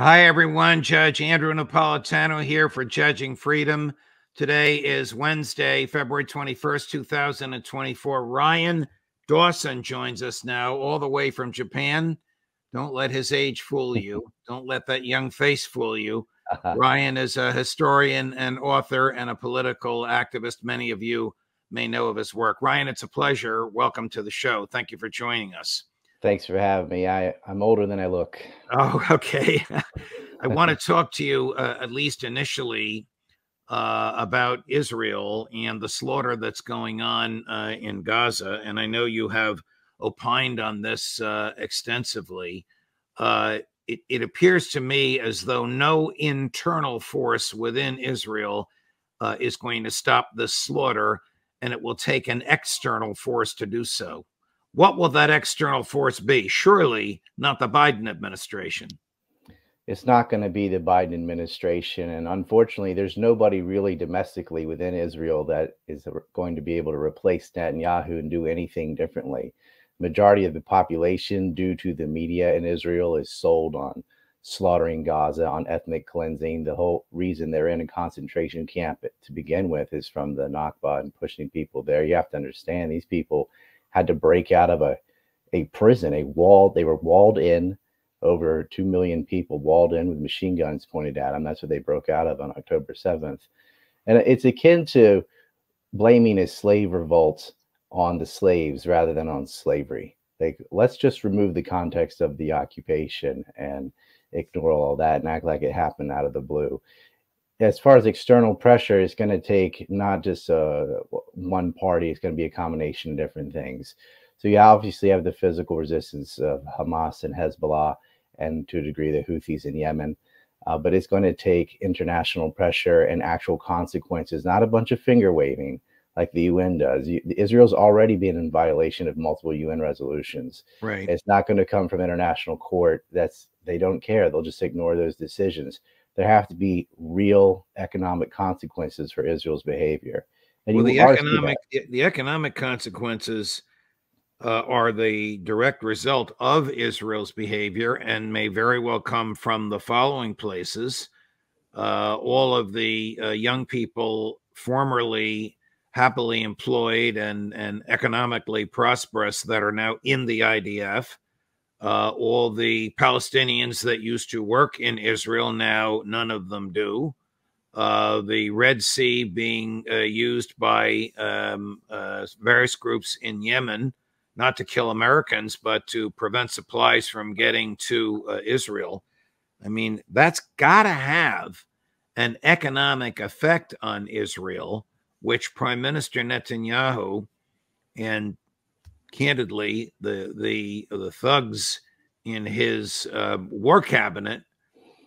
Hi, everyone. Judge Andrew Napolitano here for Judging Freedom. Today is Wednesday, February 21st, 2024. Ryan Dawson joins us now, all the way from Japan. Don't let his age fool you. Don't let that young face fool you. Uh-huh. Ryan is a historian and author and a political activist. Many of you may know of his work. Ryan, it's a pleasure. Welcome to the show. Thank you for joining us. Thanks for having me. I, I'm older than I look. Oh, okay. I want to talk to you, uh, at least initially, uh, about Israel and the slaughter that's going on uh, in Gaza. And I know you have opined on this uh, extensively. Uh, it, it, appears to me as though no internal force within Israel uh, is going to stop this slaughter, and it will take an external force to do so. What will that external force be? Surely not the Biden administration. It's not going to be the Biden administration. And unfortunately, there's nobody really domestically within Israel that is going to be able to replace Netanyahu and do anything differently. Majority of the population, due to the media in Israel, is sold on slaughtering Gaza, on ethnic cleansing. The whole reason they're in a concentration camp to begin with is from the Nakba and pushing people there. You have to understand these people had to break out of a, a prison, a wall. They were walled in, over 2 million people walled in with machine guns pointed at them. That's what they broke out of on October 7th. And it's akin to blaming a slave revolt on the slaves rather than on slavery. Like, let's just remove the context of the occupation and ignore all that and act like it happened out of the blue as far as external pressure, it's going to take not just uh, one party, it's going to be a combination of different things. So you obviously have the physical resistance of Hamas and Hezbollah, and to a degree the Houthis in Yemen. Uh, but it's going to take international pressure and actual consequences, not a bunch of finger waving like the UN does. You, Israel's already been in violation of multiple UN resolutions. Right. It's not going to come from international court. That's they don't care. They'll just ignore those decisions there have to be real economic consequences for Israel's behavior. And well, the economic the economic consequences uh, are the direct result of Israel's behavior and may very well come from the following places. Uh, all of the uh, young people formerly happily employed and, and economically prosperous that are now in the IDF uh, all the Palestinians that used to work in Israel now, none of them do. Uh, the Red Sea being uh, used by um, uh, various groups in Yemen, not to kill Americans, but to prevent supplies from getting to uh, Israel. I mean, that's got to have an economic effect on Israel, which Prime Minister Netanyahu and candidly, the the the thugs in his uh, war cabinet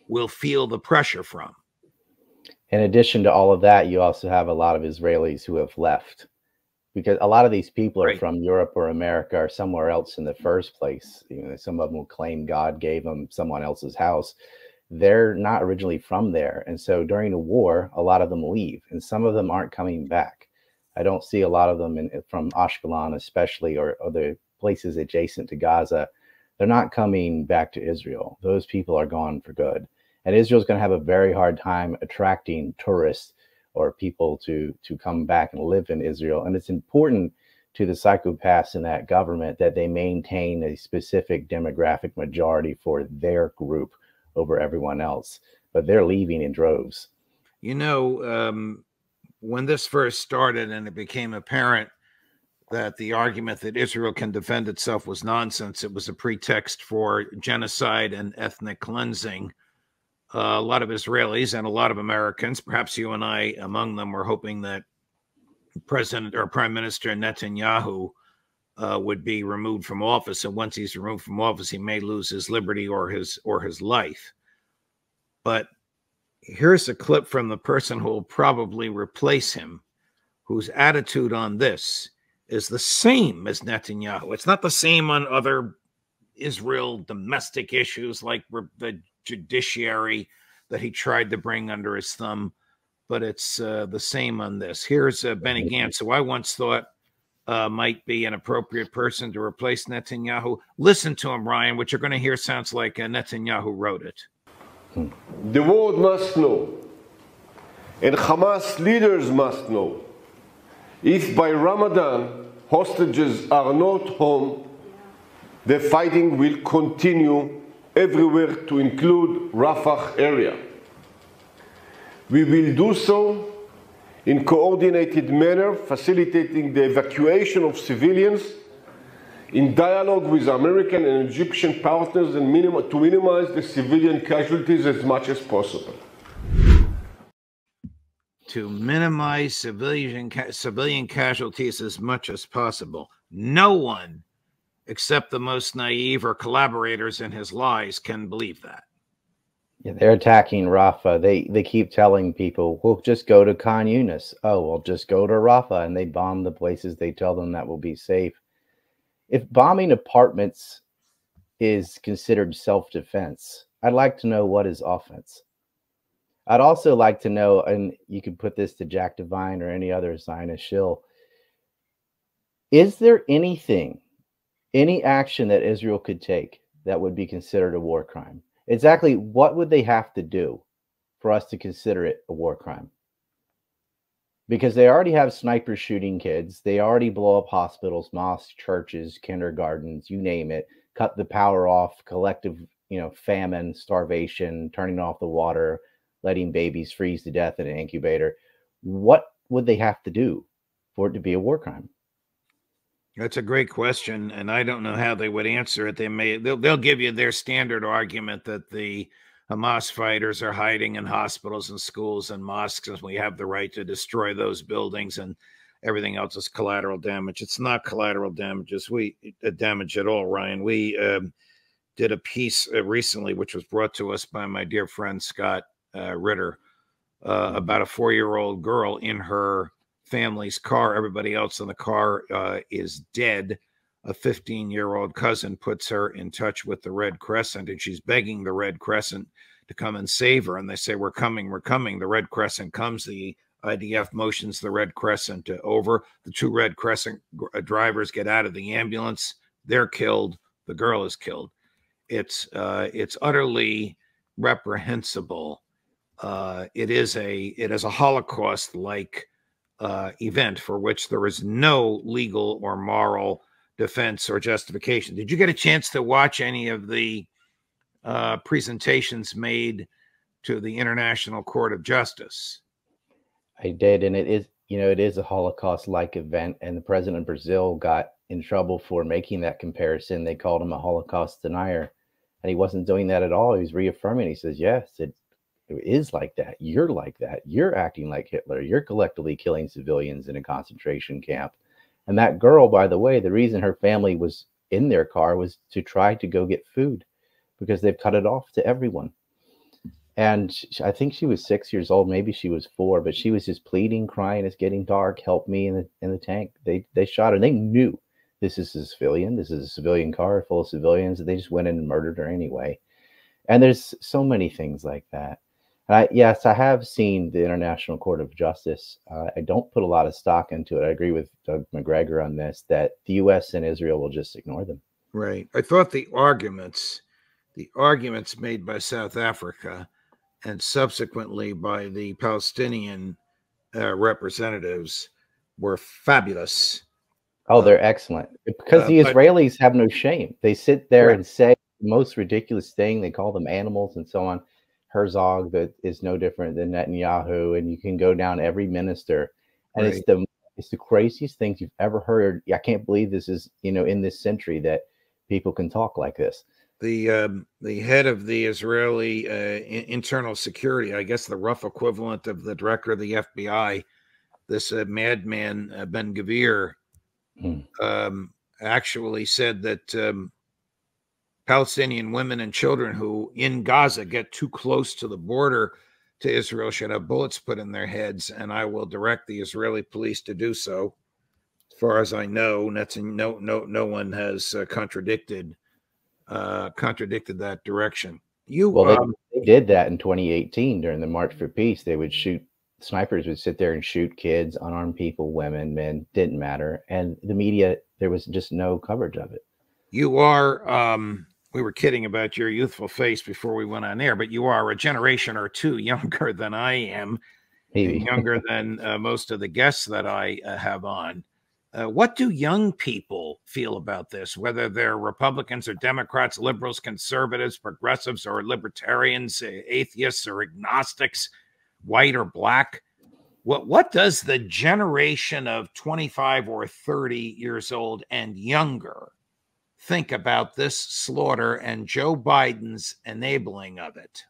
will feel the pressure from. In addition to all of that, you also have a lot of Israelis who have left because a lot of these people are right. from Europe or America or somewhere else in the first place. You know, some of them will claim God gave them someone else's house. They're not originally from there, and so during the war, a lot of them leave, and some of them aren't coming back. I don't see a lot of them in, from Ashkelon, especially, or other places adjacent to Gaza. They're not coming back to Israel. Those people are gone for good. And Israel's going to have a very hard time attracting tourists or people to, to come back and live in Israel. And it's important to the psychopaths in that government that they maintain a specific demographic majority for their group over everyone else. But they're leaving in droves. You know, um, when this first started and it became apparent that the argument that Israel can defend itself was nonsense, it was a pretext for genocide and ethnic cleansing. Uh, a lot of Israelis and a lot of Americans, perhaps you and I among them, were hoping that President or Prime Minister Netanyahu uh, would be removed from office, and once he's removed from office, he may lose his liberty or his or his life. But here's a clip from the person who will probably replace him, whose attitude on this is the same as Netanyahu. It's not the same on other Israel domestic issues like the judiciary that he tried to bring under his thumb, but it's uh, the same on this. Here's uh, Benny Gantz, who I once thought uh, might be an appropriate person to replace Netanyahu. Listen to him, Ryan. What you're going to hear sounds like uh, Netanyahu wrote it. The world must know, and Hamas leaders must know, if by Ramadan hostages are not home, the fighting will continue everywhere to include Rafah area. We will do so in coordinated manner, facilitating the evacuation of civilians in dialogue with American and Egyptian partners and minim to minimize the civilian casualties as much as possible. To minimize civilian ca civilian casualties as much as possible. No one, except the most naive or collaborators in his lies, can believe that. Yeah, they're attacking Rafah. They they keep telling people, "We'll just go to Khan Yunis." Oh, we'll just go to Rafah, and they bomb the places they tell them that will be safe. If bombing apartments is considered self-defense, I'd like to know what is offense. I'd also like to know, and you can put this to Jack Devine or any other Zionist shill. Is there anything, any action that Israel could take that would be considered a war crime? exactly what would they have to do for us to consider it a war crime? Because they already have snipers shooting kids, they already blow up hospitals, mosques, churches, kindergartens, you name it, cut the power off, collective, you know, famine, starvation, turning off the water, letting babies freeze to death in an incubator. What would they have to do for it to be a war crime? That's a great question, and I don't know how they would answer it. They may they'll they'll give you their standard argument that the Hamas fighters are hiding in hospitals and schools and mosques, and we have the right to destroy those buildings, and everything else is collateral damage. It's not collateral damages. We uh, damage at all, Ryan. We um, did a piece uh, recently, which was brought to us by my dear friend Scott uh, Ritter, uh, about a four-year-old girl in her family's car. Everybody else in the car uh, is dead. A 15 year old cousin puts her in touch with the Red Crescent, and she's begging the Red Crescent to come and save her. And they say, We're coming, we're coming. The Red Crescent comes. The IDF motions the Red Crescent over. The two Red Crescent uh, drivers get out of the ambulance. They're killed. The girl is killed. It's uh, it's utterly reprehensible. Uh, it is a it is a Holocaust like uh, event for which there is no legal or moral defense or justification. Did you get a chance to watch any of the uh, presentations made to the International Court of Justice? I did, and it is you know it is a Holocaust-like event, and the president of Brazil got in trouble for making that comparison. They called him a Holocaust denier, and he wasn't doing that at all. He was reaffirming. He says, "Yes, it, it is like that. You're like that. You're acting like Hitler. You're collectively killing civilians in a concentration camp. And that girl, by the way, the reason her family was in their car was to try to go get food because they've cut it off to everyone. And I think she was six years old, maybe she was four, but she was just pleading, crying, "It's getting dark. Help me!" in the in the tank. They they shot her. They knew this is a civilian. This is a civilian car full of civilians. They just went in and murdered her anyway. And there's so many things like that. I, yes, I have seen the International Court of Justice. Uh, I don't put a lot of stock into it. I agree with Doug Macgregor on this that the U.S. and Israel will just ignore them. Right. I thought the arguments, the arguments made by South Africa, and subsequently by the Palestinian uh, representatives, were fabulous. Oh, they're uh, excellent because uh, the Israelis but, have no shame. They sit there right. and say the most ridiculous thing. They call them animals and so on. Herzog that is no different than Netanyahu, and you can go down every minister, and right. it's the it's the craziest things you've ever heard. I can't believe this is you know in this century that people can talk like this. The um, the head of the Israeli uh, internal security, I guess the rough equivalent of the director of the FBI, this uh, madman uh, Ben Gvir, hmm. um, actually said that um, Palestinian women and children who in Gaza get too close to the border to Israel should have bullets put in their heads, and I will direct the Israeli police to do so. As far as I know, no no no one has uh, contradicted uh, contradicted that direction. You well, um, they, they did that in 2018 during the March for Peace. They would shoot snipers would sit there and shoot kids, unarmed people, women, men, didn't matter, and the media there was just no coverage of it. You are um, we were kidding about your youthful face before we went on air, but you are a generation or two younger than I am, younger than uh, most of the guests that I uh, have on. Uh, what do young people feel about this, whether they're Republicans or Democrats, liberals, conservatives, progressives, or libertarians, atheists or agnostics, white or black? What, what does the generation of 25 or 30 years old and younger think about this slaughter and Joe Biden's enabling of it?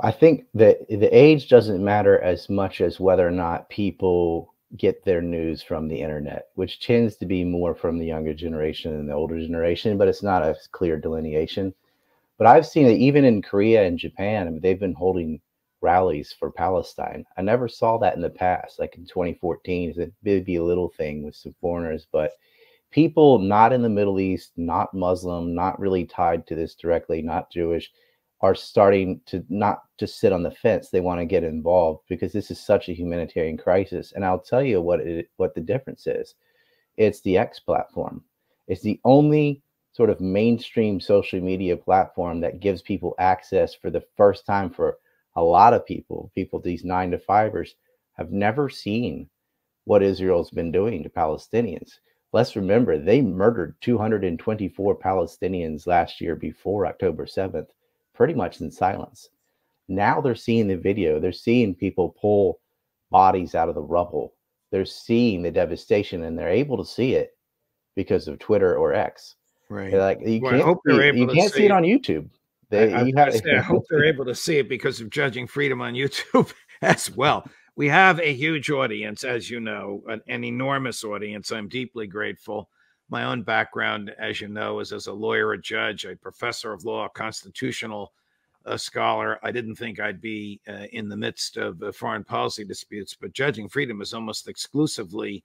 I think that the age doesn't matter as much as whether or not people get their news from the internet, which tends to be more from the younger generation than the older generation, but it's not a clear delineation. But I've seen it even in Korea and Japan. I mean, they've been holding rallies for Palestine. I never saw that in the past, like in 2014. It'd be a little thing with some foreigners, but people not in the Middle East, not Muslim, not really tied to this directly, not Jewish, are starting to not just sit on the fence. They want to get involved because this is such a humanitarian crisis. And I'll tell you what it what the difference is. It's the X platform. It's the only sort of mainstream social media platform that gives people access for the first time for a lot of people, people these nine to fivers have never seen what Israel's been doing to Palestinians. Let's remember they murdered 224 Palestinians last year before October 7th pretty much in silence. Now they're seeing the video, they're seeing people pull bodies out of the rubble, they're seeing the devastation, and they're able to see it because of Twitter or X. Right. They're like you well, can't, see, you can't see it on YouTube. They, I, have, say, I hope they're able to see it because of judging freedom on YouTube as well. We have a huge audience, as you know, an, an enormous audience. I'm deeply grateful my own background, as you know, is as a lawyer, a judge, a professor of law, constitutional uh, scholar. I didn't think I'd be uh, in the midst of uh, foreign policy disputes, but judging freedom is almost exclusively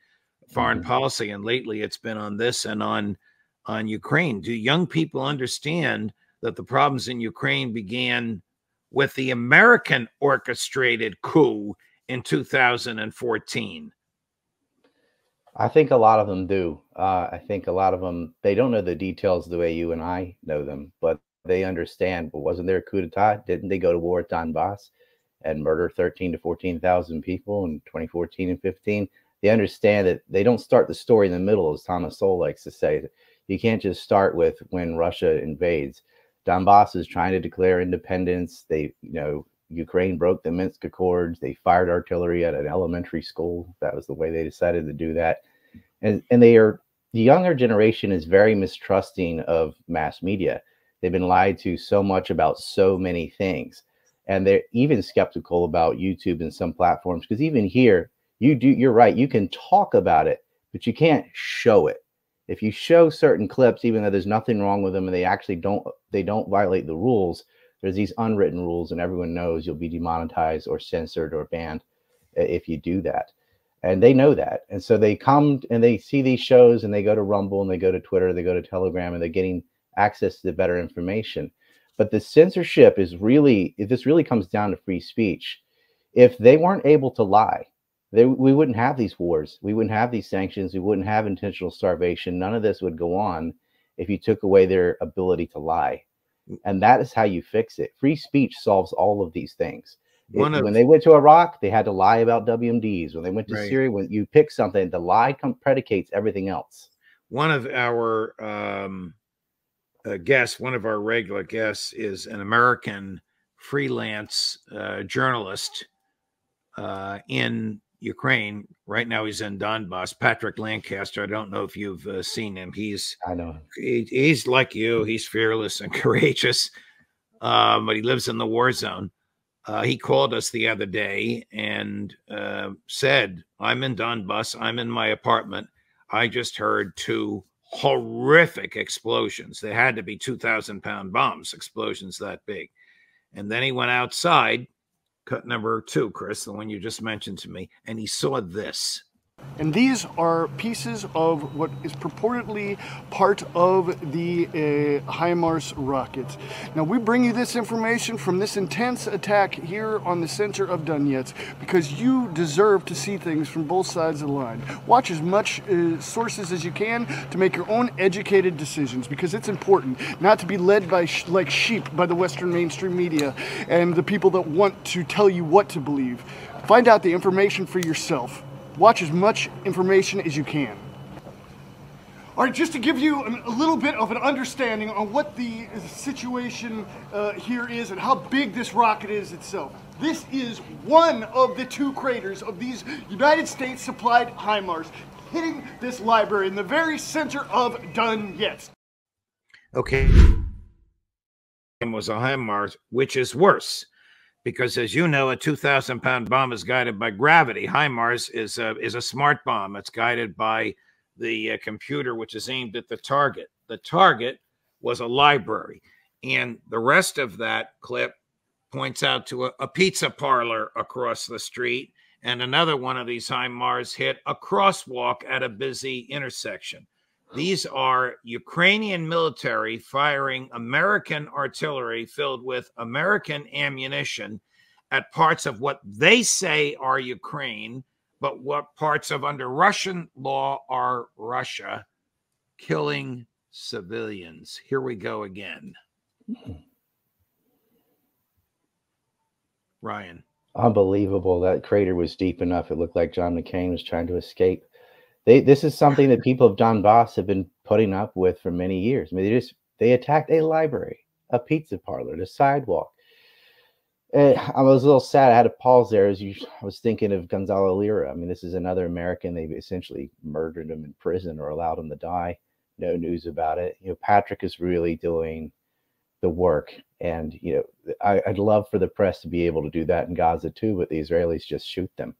foreign mm-hmm. policy, and lately it's been on this and on on Ukraine. Do young people understand that the problems in Ukraine began with the American orchestrated coup in 2014? I think a lot of them do. Uh, I think a lot of them they don't know the details the way you and I know them, but they understand. But wasn't there a coup d'état? Didn't they go to war at Donbass and murder thirteen to fourteen thousand people in 2014 and 15? They understand that they don't start the story in the middle, as Thomas Sowell likes to say. You can't just start with when Russia invades. Donbass is trying to declare independence. They, you know, Ukraine broke the Minsk Accords. They fired artillery at an elementary school. That was the way they decided to do that. And and they are the younger generation is very mistrusting of mass media. They've been lied to so much about so many things. And they're even skeptical about YouTube and some platforms because even here, you do you're right, you can talk about it, but you can't show it. If you show certain clips, even though there's nothing wrong with them and they actually don't they don't violate the rules, there's these unwritten rules, and everyone knows you'll be demonetized or censored or banned uh, if you do that. And they know that. And so they come and they see these shows and they go to Rumble and they go to Twitter, they go to Telegram, and they're getting access to the better information. But the censorship is really, this really comes down to free speech. If they weren't able to lie, they, we wouldn't have these wars. We wouldn't have these sanctions. We wouldn't have intentional starvation. None of this would go on if you took away their ability to lie. And that is how you fix it. Free speech solves all of these things. It, of, when they went to Iraq, they had to lie about WMDs. When they went to right. Syria, when you pick something, the lie com- predicates everything else. One of our um, uh, guests, one of our regular guests, is an American freelance uh, journalist uh, in Ukraine. Right now, he's in Donbass. Patrick Lancaster. I don't know if you've uh, seen him. He's I know he, he's like you. He's fearless and courageous, um, but he lives in the war zone. Uh, he called us the other day and uh, said, "I'm in Donbass. I'm in my apartment. I just heard two horrific explosions. They had to be two thousand pound bombs. Explosions that big." And then he went outside cut number two, Chris, the one you just mentioned to me, and he saw this. And these are pieces of what is purportedly part of the uh, HIMARS rockets. Now, we bring you this information from this intense attack here on the center of Donetsk because you deserve to see things from both sides of the line. Watch as much uh, sources as you can to make your own educated decisions because it's important not to be led by sh like sheep by the Western mainstream media and the people that want to tell you what to believe. Find out the information for yourself watch as much information as you can. All right, just to give you a little bit of an understanding on what the situation uh, here is and how big this rocket is itself. This is one of the two craters of these United States supplied HIMARS hitting this library in the very center of Donetsk. Okay. Was a HIMARS, which is worse because as you know, a 2,000 pound bomb is guided by gravity. HIMARS is a, is a smart bomb. It's guided by the uh, computer, which is aimed at the target. The target was a library. And the rest of that clip points out to a, a pizza parlor across the street. And another one of these HIMARS hit a crosswalk at a busy intersection. These are Ukrainian military firing American artillery filled with American ammunition at parts of what they say are Ukraine, but what parts of under Russian law are Russia, killing civilians. Here we go again. Ryan. Unbelievable. That crater was deep enough. It looked like John McCain was trying to escape they this is something that people of Donbass have been putting up with for many years. I mean, they just they attacked a library, a pizza parlor, the sidewalk. And I was a little sad. I had to pause there as you. I was thinking of Gonzalo Lira. I mean, this is another American. They've essentially murdered him in prison or allowed him to die. No news about it. You know, Patrick is really doing the work, and you know, I, I'd love for the press to be able to do that in Gaza too. But the Israelis just shoot them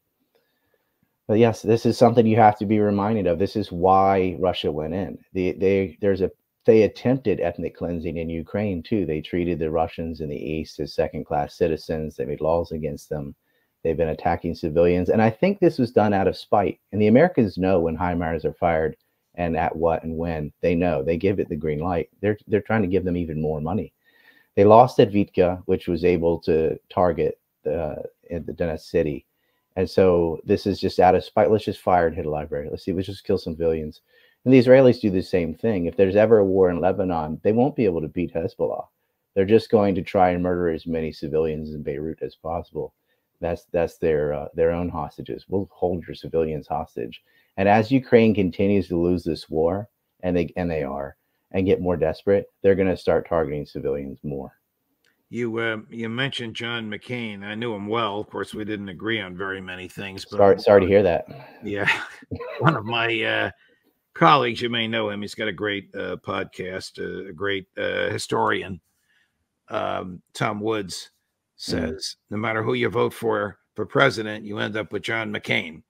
but yes, this is something you have to be reminded of. This is why Russia went in. They, they there's a they attempted ethnic cleansing in Ukraine too. They treated the Russians in the east as second class citizens. They made laws against them. They've been attacking civilians, and I think this was done out of spite. And the Americans know when HIMARS are fired and at what and when. They know. They give it the green light. They're they're trying to give them even more money. They lost Avdiivka, which was able to target the in the Donetsk city and so this is just out of spite. Let's just fire and hit a library. Let's see, let's just kill some civilians. And the Israelis do the same thing. If there's ever a war in Lebanon, they won't be able to beat Hezbollah. They're just going to try and murder as many civilians in Beirut as possible. That's that's their uh, their own hostages. We'll hold your civilians hostage. And as Ukraine continues to lose this war, and they and they are, and get more desperate, they're going to start targeting civilians more. You uh, you mentioned John McCain. I knew him well. Of course, we didn't agree on very many things. But sorry, sorry to hear that. Yeah, one of my uh, colleagues, you may know him. He's got a great uh, podcast, uh, a great uh, historian. Um, Tom Woods mm-hmm. says, mm. no matter who you vote for for president, you end up with John McCain.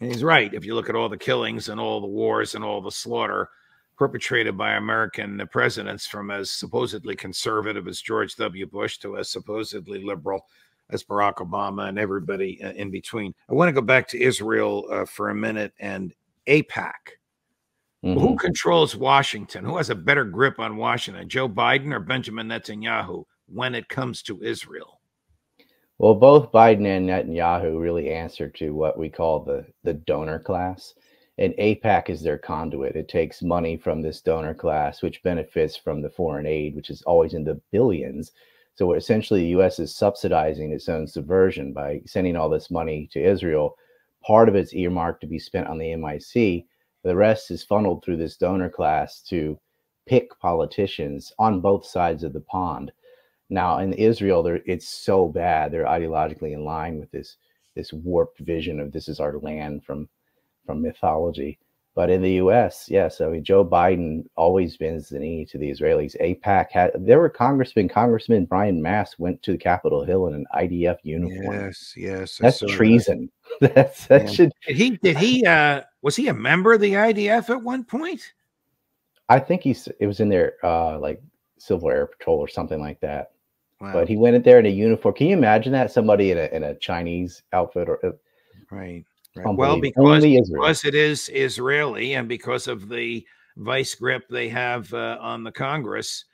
And he's right. If you look at all the killings and all the wars and all the slaughter, perpetrated by American presidents from as supposedly conservative as George W. Bush to as supposedly liberal as Barack Obama and everybody uh, in between. I want to go back to Israel uh, for a minute and AIPAC. Mm-hmm. Who controls Washington? Who has a better grip on Washington, Joe Biden or Benjamin Netanyahu, when it comes to Israel? Well, both Biden and Netanyahu really answer to what we call the the donor class and AIPAC is their conduit. It takes money from this donor class, which benefits from the foreign aid, which is always in the billions. So essentially, the U.S. is subsidizing its own subversion by sending all this money to Israel. Part of it's earmarked to be spent on the MIC. The rest is funneled through this donor class to pick politicians on both sides of the pond. Now, in Israel, it's so bad; they're ideologically in line with this this warped vision of this is our land from from mythology. But in the U.S., yes, I mean Joe Biden always bends the knee to the Israelis. AIPAC had there were congressmen, Congressman Brian Mast went to the Capitol Hill in an IDF uniform. Yes, yes, that's treason. That. that's that should. Did he? Did he? Uh, was he a member of the IDF at one point? I think he's. It was in their uh, like Civil Air Patrol or something like that. Wow. But he went in there in a uniform. Can you imagine that somebody in a in a Chinese outfit or? Uh, right Right. Well, because, because it is Israeli and because of the vice grip they have uh, on the Congress,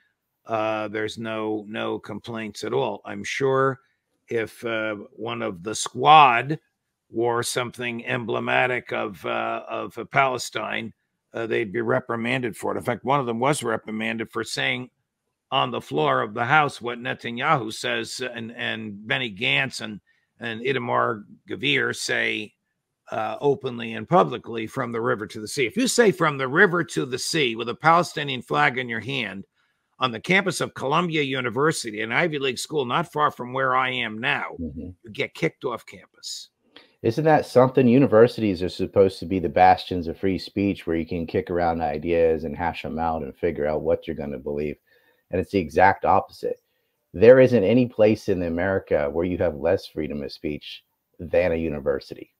uh, there's no no complaints at all. I'm sure if uh, one of the squad wore something emblematic of uh, of Palestine, uh, they'd be reprimanded for it. In fact, one of them was reprimanded for saying on the floor of the House what Netanyahu says, and and Benny Gantz and and Itamar Gvir say uh, openly and publicly from the river to the sea. If you say from the river to the sea with a Palestinian flag in your hand on the campus of Columbia University, an Ivy League school not far from where I am now, mm-hmm. you get kicked off campus. Isn't that something? Universities are supposed to be the bastions of free speech where you can kick around ideas and hash them out and figure out what you're going to believe. And it's the exact opposite. There isn't any place in America where you have less freedom of speech than a university.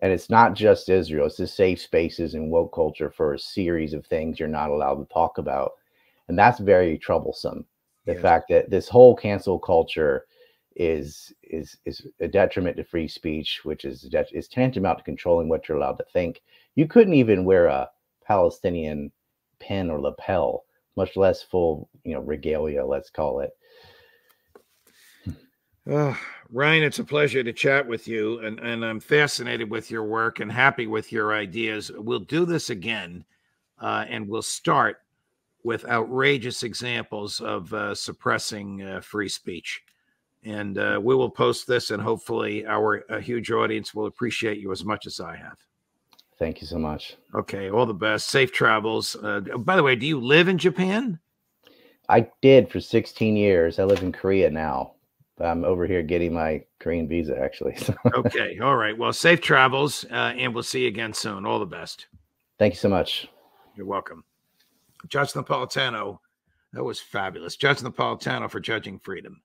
And it's not just Israel, it's the safe spaces and woke culture for a series of things you're not allowed to talk about. And that's very troublesome. The yes. fact that this whole cancel culture is is is a detriment to free speech, which is is tantamount to controlling what you're allowed to think. You couldn't even wear a Palestinian pin or lapel, much less full, you know, regalia, let's call it. Uh, Ryan, it's a pleasure to chat with you, and, and I'm fascinated with your work and happy with your ideas. We'll do this again, uh, and we'll start with outrageous examples of uh, suppressing uh, free speech. And uh, we will post this, and hopefully, our huge audience will appreciate you as much as I have. Thank you so much. Okay, all the best. Safe travels. Uh, by the way, do you live in Japan? I did for 16 years. I live in Korea now. I'm over here getting my Korean visa, actually. okay. All right. Well, safe travels, uh, and we'll see you again soon. All the best. Thank you so much. You're welcome. Judge Napolitano, that was fabulous. Judge Napolitano for Judging Freedom.